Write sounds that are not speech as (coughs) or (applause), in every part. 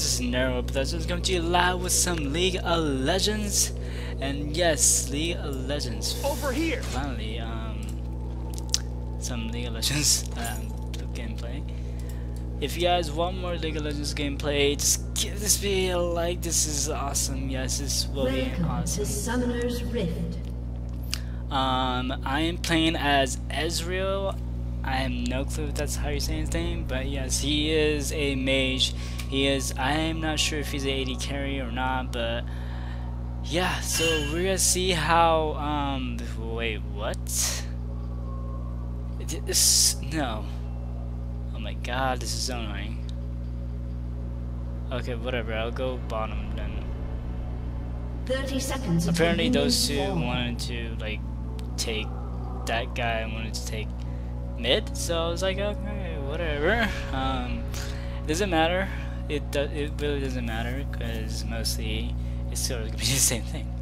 guys, this is Nero, but that's just going to live with some League of Legends. And yes, League of Legends. Over here! Finally, um, some League of Legends (laughs) um, gameplay. If you guys want more League of Legends gameplay, just give this video a like. This is awesome. Yes, this will Welcome be awesome. to Summoner's Rift. Um, I am playing as Ezreal. I have no clue if that's how you say his name, but yes, he is a mage. He is, I am not sure if he's a AD carry or not, but yeah, so we're gonna see how, um, wait, what? This, no. Oh my god, this is so annoying. Okay, whatever, I'll go bottom then. 30 seconds. Apparently those two wanted to, like, take that guy wanted to take mid, so I was like, okay, whatever. Um, it doesn't matter. It do it really doesn't matter because mostly it's of gonna be (laughs) the same thing.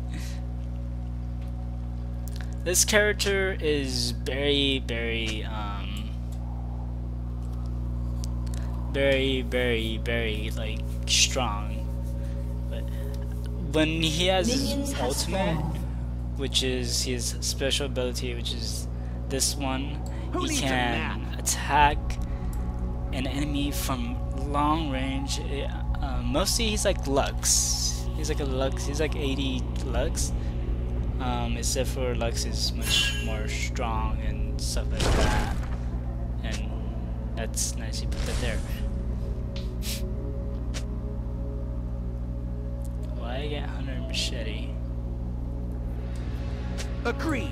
This character is very, very, um, very, very, very like strong. But when he has Minions his ultimate, which is his special ability, which is this one. Who he can attack an enemy from long range. eh, Uh, mostly he's like Lux. He's like a Lux. He's like AD Lux. Um, except for Lux is much more strong and stuff like that. And that's nice you put that there. (laughs) Why get Hunter Machete? Agreed.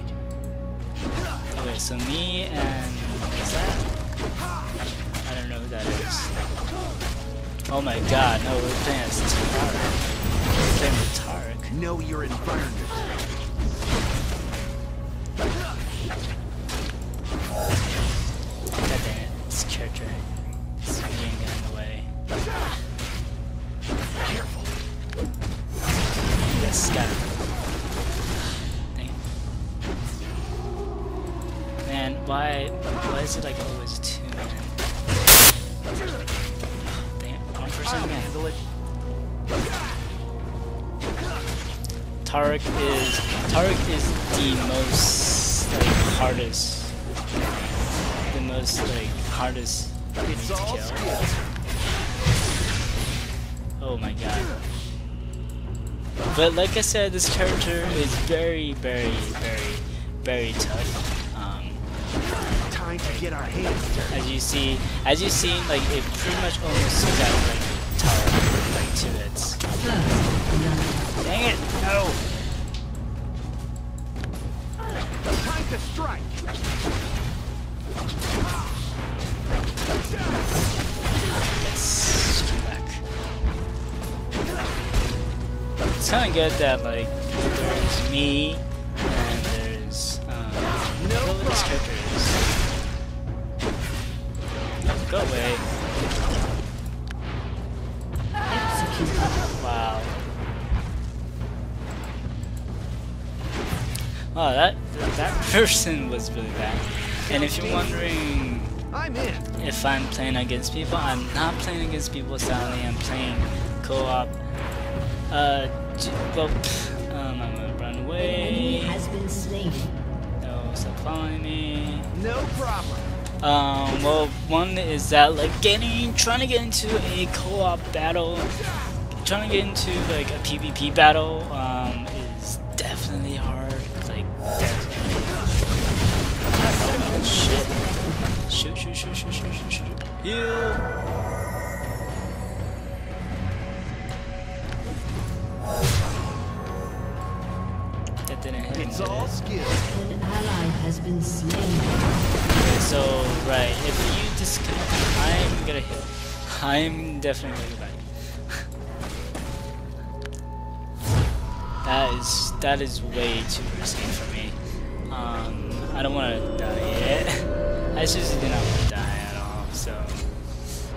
Okay, so me and what's that? I don't know who that is. Oh my god, no, we're playing as Taric. We're playing with Taric. Know your environment. But like I said, this character is very, very, very, very tough. Um, Time to get our hands dirty. as you see, as you see, like it pretty much almost took out like Taric like two hits. Dang it! No! Time to strike. Yes, come back. It's kind of good that like there's me and there's um, No forget what this problem. character is. Go away! Wow. Wow, that that person was really bad. And if you're wondering I'm in. if I'm playing against people. I'm not playing against people, sadly. I'm playing co-op. Uh, j- well, um, I'm gonna run away. has been slain. No, stop following me. No problem. Um, well, one is that like getting, trying to get into a co-op battle, trying to get into like a PvP battle, um, is definitely hard. Like, definitely. Oh, shit. Shoot, shoot, shoot, shoot, shoot, shoot, shoot. Heal. It's all it? skill. An ally has been slain. Okay, so right, if you disconnect, I'm gonna hit. (laughs) I'm definitely gonna go (laughs) back. that is that is way too risky for me. Um, I don't want to die yet. (laughs) I seriously do not want to die at all. So,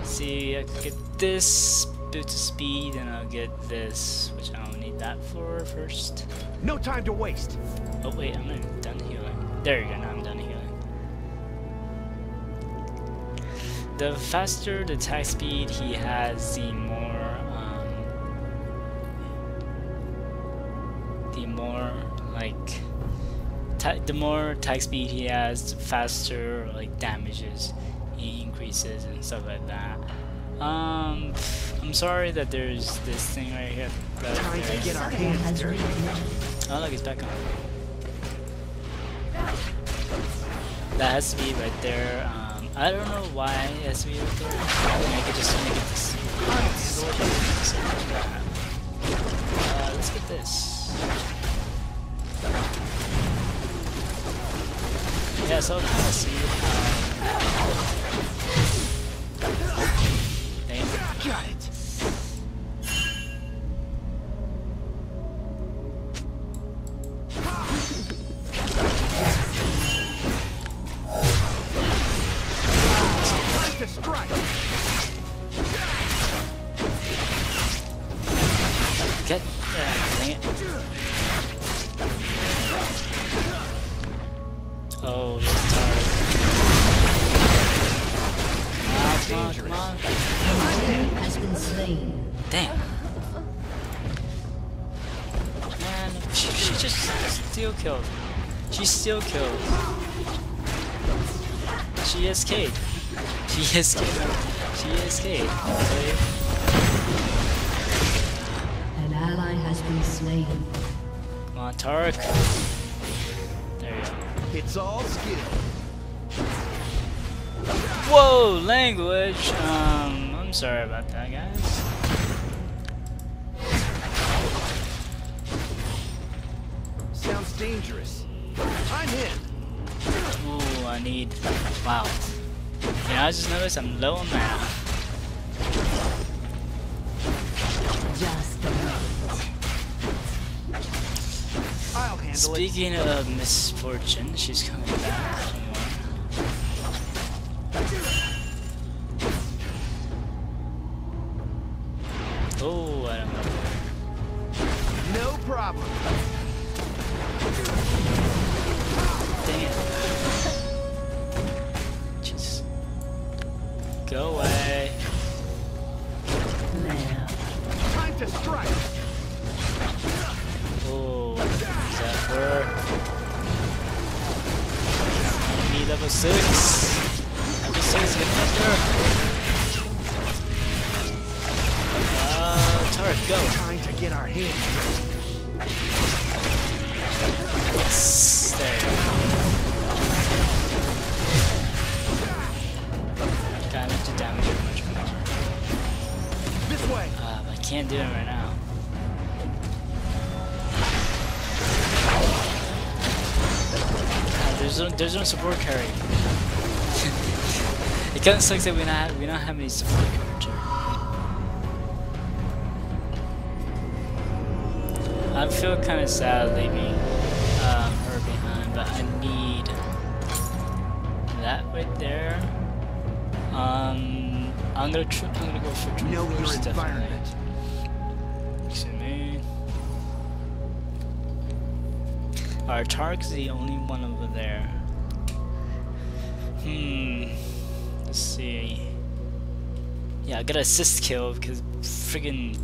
see, I get this boost to speed, and I'll get this, which I don't need that floor first. No time to waste. Oh wait, I'm done healing. There you go, now I'm done healing. The faster the attack speed he has, the more um, the more like the more attack speed he has, the faster like damages he increases and stuff like that. Um. Pfft. I'm sorry that there's this thing right here. Right Time to get our hands dirty. Oh look, it's back on. That has to be right there. Um, I don't know why it has to be right there. I mean, I could just make it this. Uh, let's get this. Yeah, so I'll kind of see. Um, just still killed. She still killed. She escaped. She escaped. She escaped. Okay. An ally has been slain. Come on, Taric. There you go. It's all skill. Whoa, language. Um, I'm sorry about that, guys. Dangerous. I'm in. Ooh, I need. Wow. You know, I just noticed I'm low on mana. Just a moment. I'll handle it. Speaking of misfortune, she's coming back. Dang it. Just go away. There. Time to strike. Oh, does that work? I need level six. Level six, get there. Uh, Taric, go. Trying to get our hands. There you go. To damage it much more. This way. Uh, but I can't do it right now. Uh, there's no, there's no support carry. (laughs) it kind of sucks that we not we don't have any support character. I feel kind of sad leaving I need that right there. Um, I'm gonna tr- I'm gonna go for Know your definitely. environment. Excuse me. Our Tark's the only one over there. Hmm. Let's see. Yeah, I got an assist kill because friggin'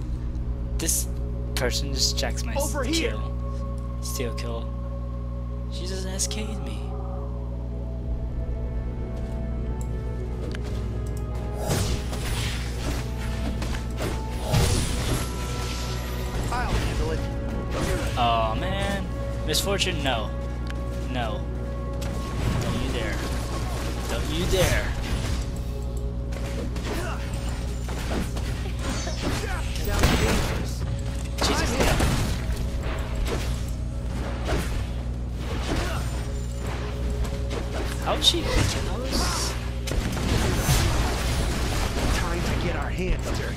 this person just jacks my Over s- here. kill. Steal kill. She just SK'd me. I'll handle it. Oh man. Miss Fortune? No. No. Don't you dare. Don't you dare. Our dirty.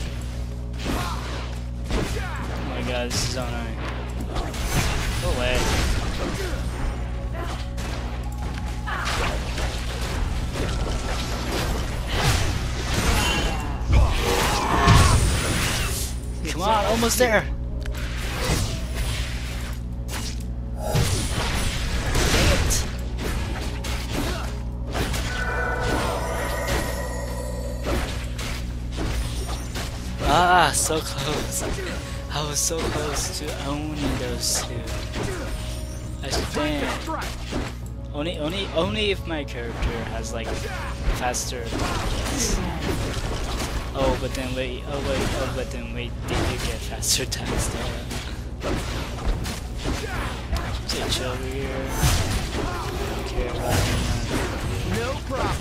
Oh my god, this is so annoying. Go away. Come on, almost there. So close. I was so close to owning those two. I stand. Only, only, only if my character has like faster attacks. Oh, but then wait. Oh wait. Oh, but then wait. They do get faster attacks though. Chill over here. Don't care about. No problem.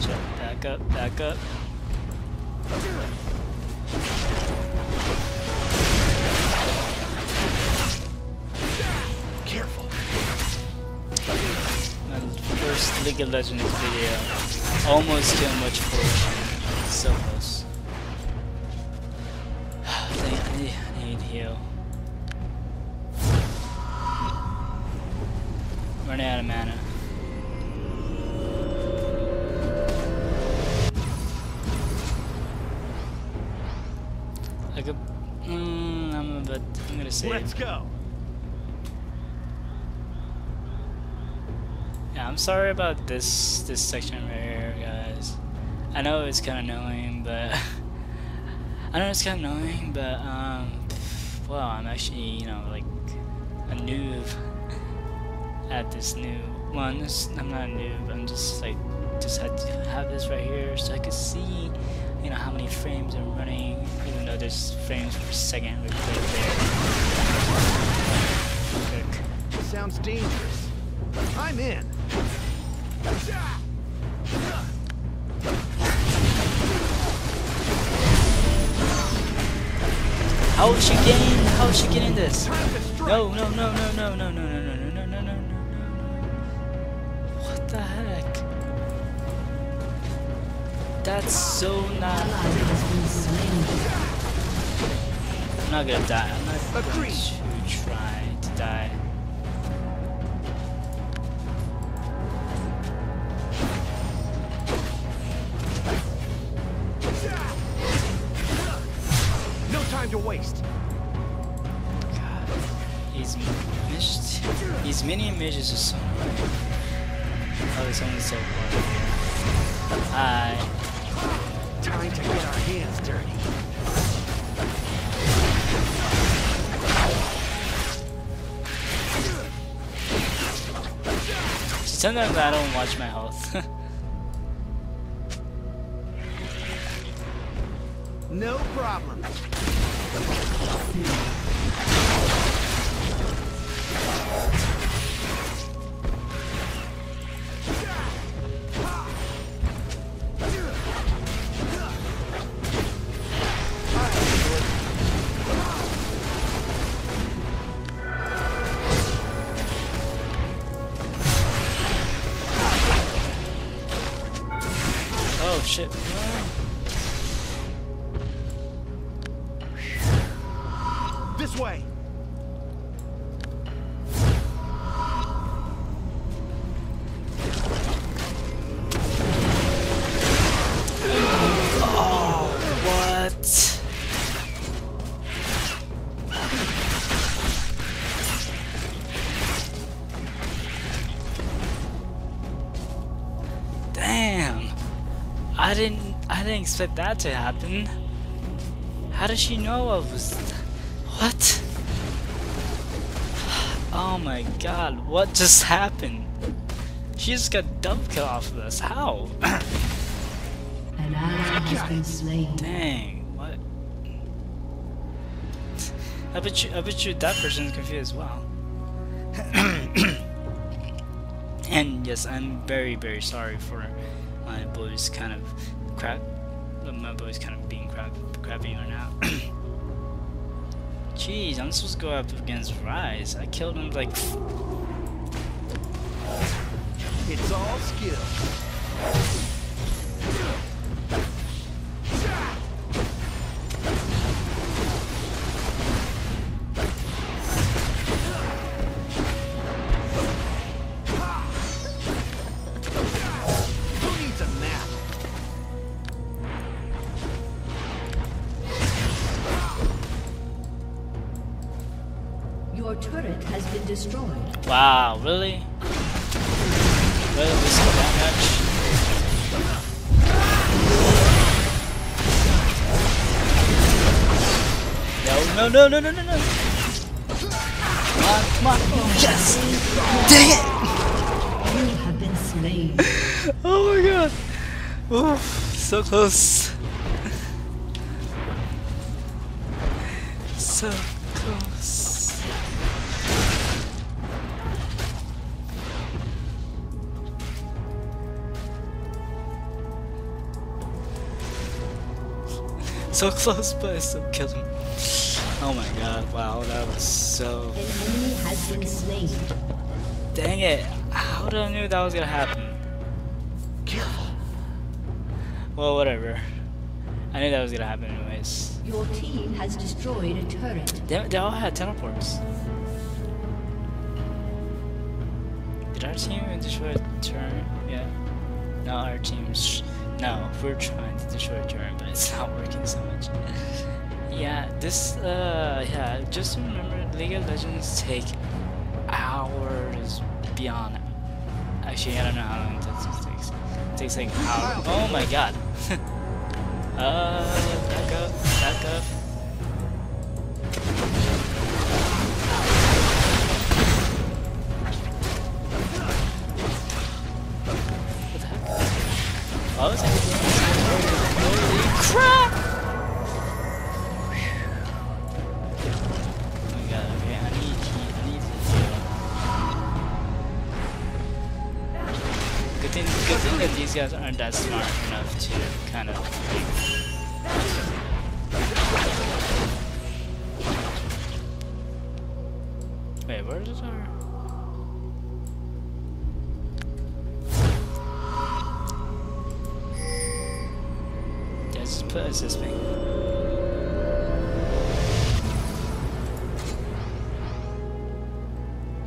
Chill. Back up. Back up. Careful. My first League of Legends video. Almost killed much fortune. So close. I need, I need heal. Running out of mana. I'm gonna save. Let's go. Yeah, I'm sorry about this this section right here, guys. I know it's kind of annoying, but (laughs) I know it's kind of annoying, but um, well, I'm actually you know like a noob (laughs) at this new one. This, I'm not a noob. I'm just like just had to have this right here so I could see you know how many frames I'm running, even though there's frames per second right there. Sounds dangerous. I'm in. How is she getting? How is she getting this? Time to strike. No, no, no, no, no, no, no, no, no, no, no, no, no, no, no. What the heck? That's so not. Ally has been slain. I'm not gonna die. I'm not going die. No time to waste. God, these missed. These mini images are so annoying. Oh, it's only so far. Hi. Time to get our hands dirty. Sometimes I don't watch my health. (laughs) No problem. I didn't I didn't expect that to happen. How does she know I was What? Oh my god, what just happened? She just got kill off of us. How? (clears throat) An ally has been slain. Dang, what? I bet you, I bet you that person's confused as well. (clears throat) and yes, I'm very, very sorry for my boys kind of crap. My boys kind of being crap, crappy right now. (coughs) Jeez, I'm supposed to go up against Ryze. I killed him like. It's all skill. Turret has been destroyed. Wow, really? Really, this is that much? No, no, no, no, no, no, no! on, come on. Yes! Dang it! You have been slain. (laughs) Oh my god. Oof, so close. so (laughs) So close, but I still killed him. Oh my god, wow, that was so... Enemy has been slain. Dang it! How did I knew that was gonna happen? Well, whatever. I knew that was gonna happen anyways. Your team has destroyed a turret. They, they all had teleports. Did our team destroy a turret? Yeah. No, our team's. No, we're trying to destroy turret, but it's (laughs) not working so much. yeah, this. Uh, yeah. Just remember, League of Legends take hours beyond. Actually, I don't know how long it takes. It takes like hours. Oh my god. (laughs) uh, back up, back up. Wait, where's our... Yeah, just put assist me.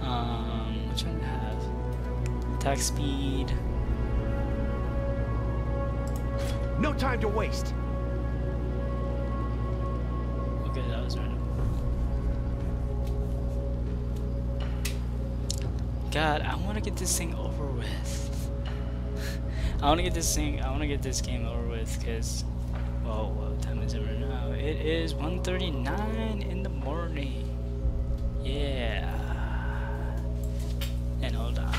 Um, which one have? Attack speed. No time to waste. God, I want to get this thing over with. (laughs) I want to get this thing. I want to get this game over with because, well, what time is it right now? It is 1:39 in the morning. Yeah. And hold on.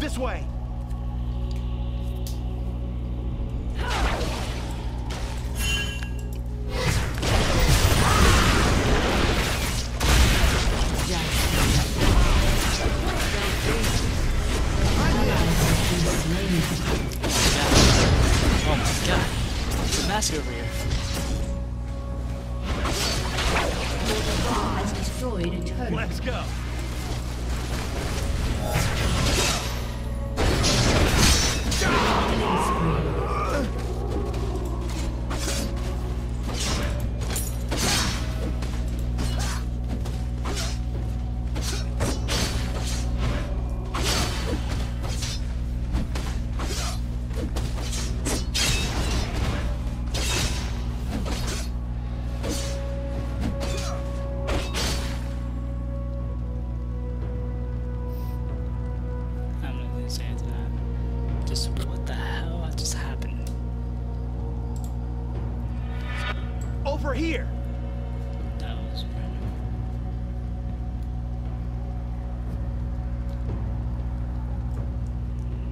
This way.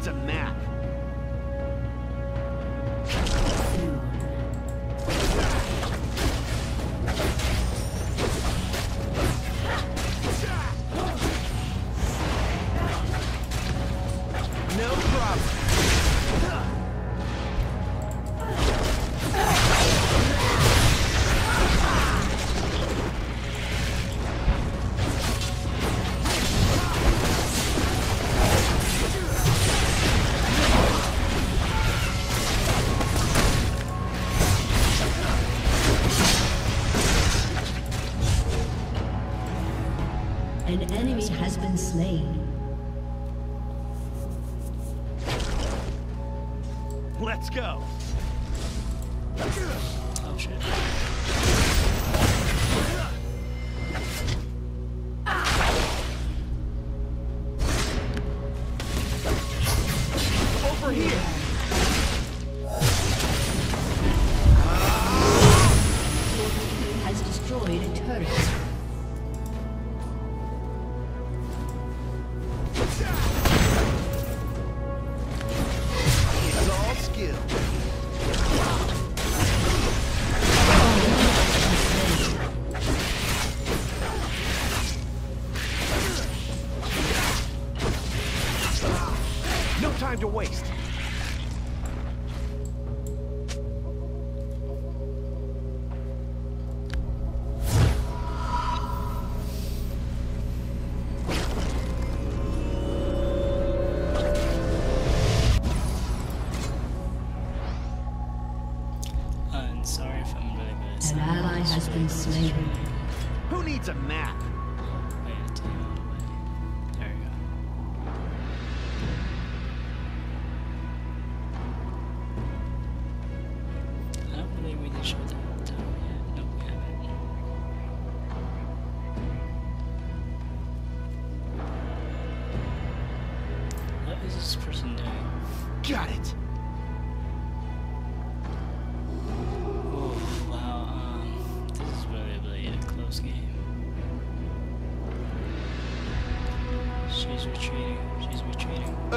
needs a map. Has been slain.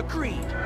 Agreed.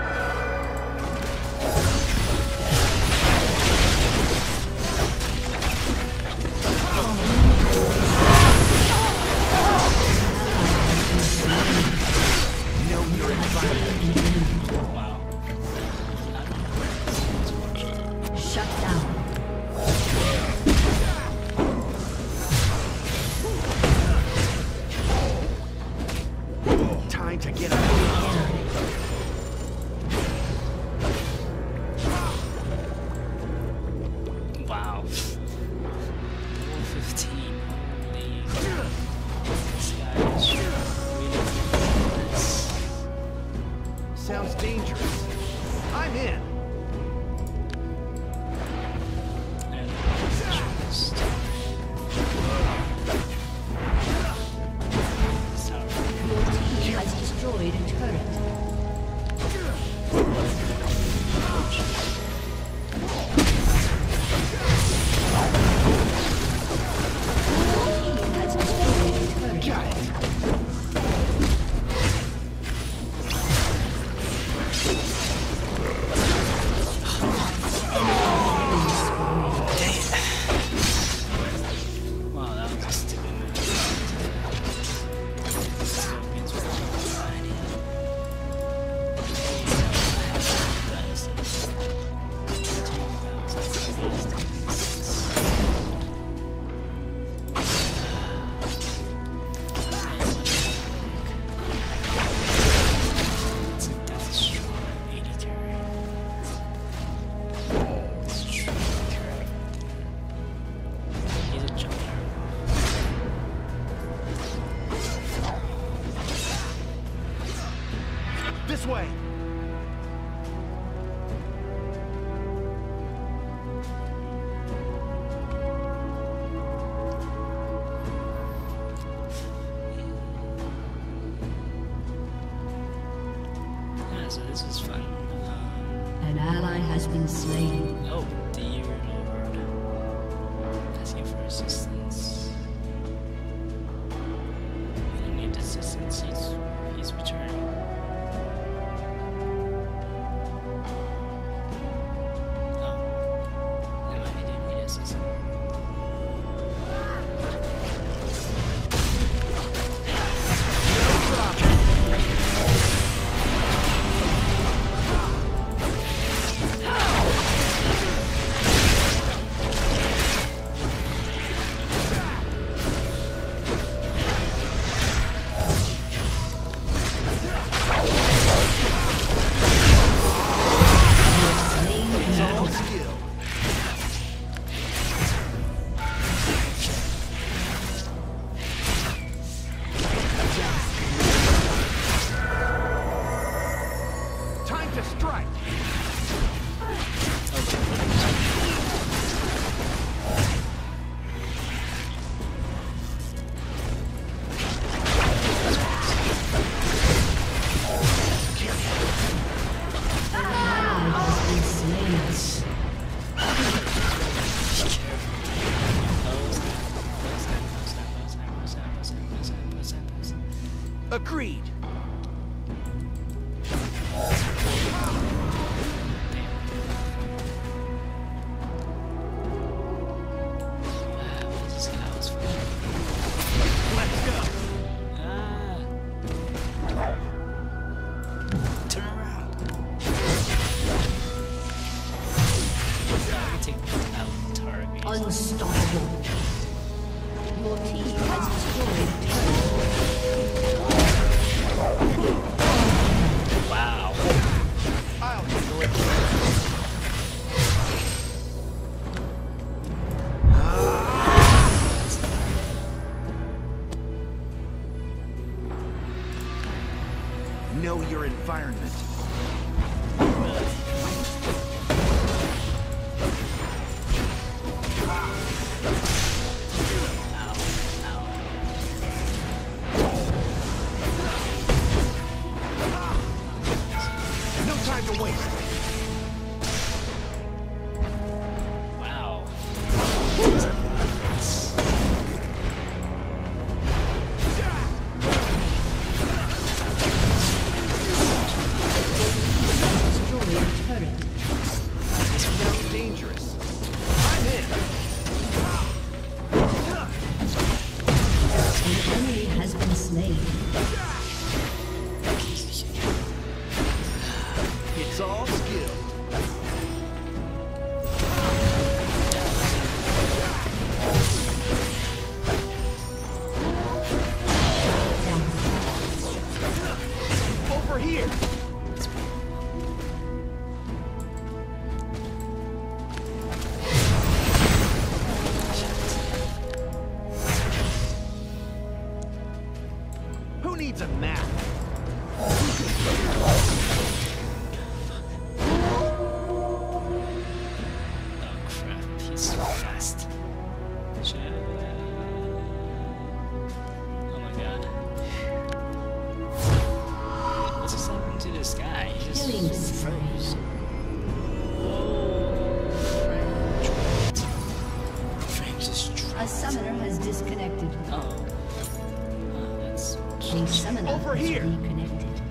over here! Reconnected.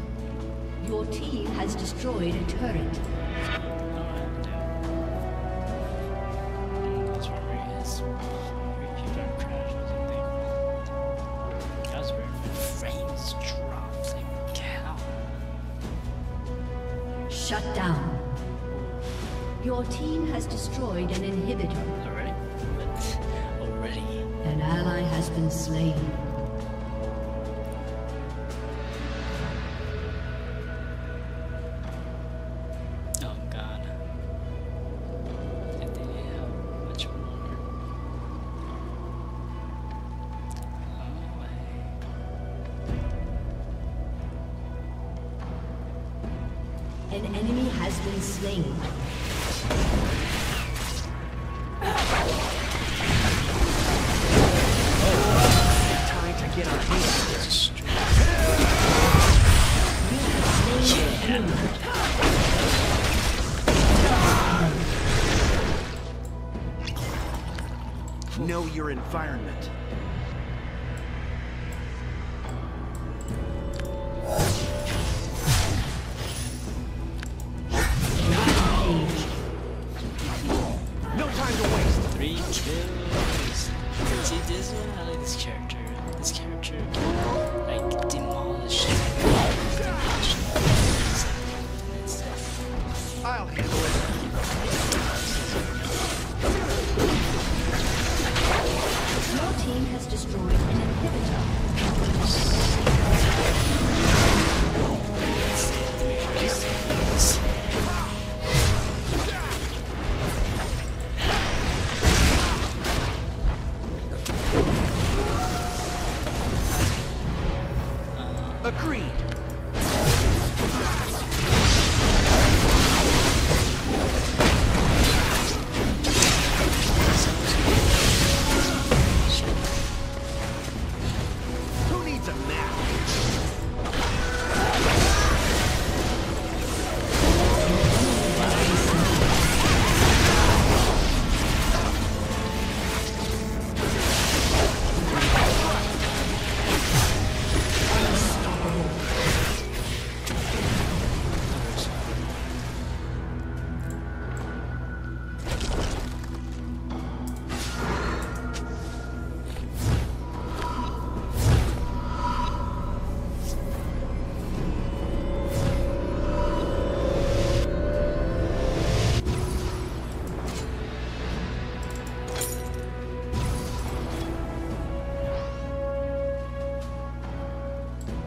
Your team has destroyed a turret. Shut down. Your team has destroyed an inhibitor. Already? Already? An ally has been slain. An enemy has been slain. Know your environment.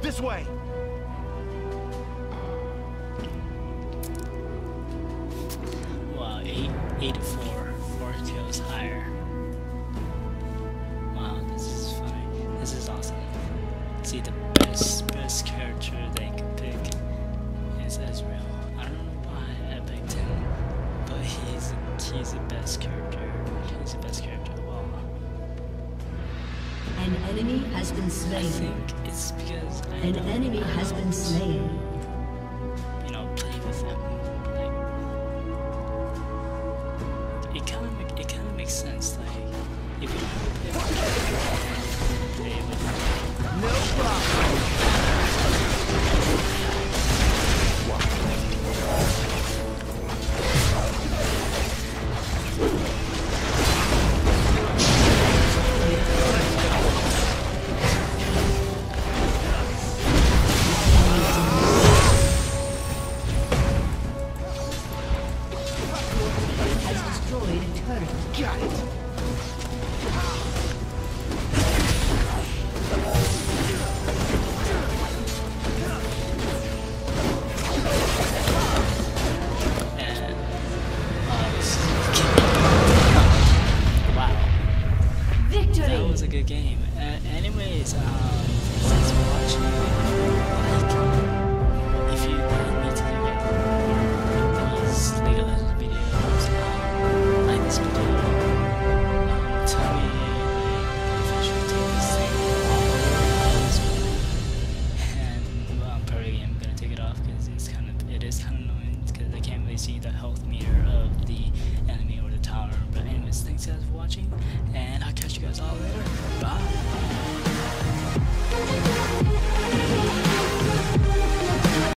This way. Wow, eight, eight four